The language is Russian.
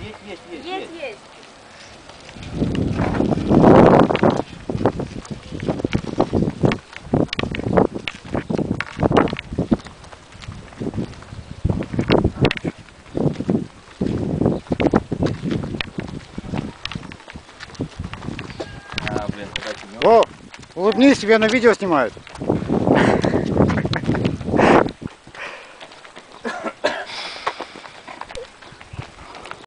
есть, есть, Есть, есть. А, блин, О, улыбнись, тебя на видео снимают.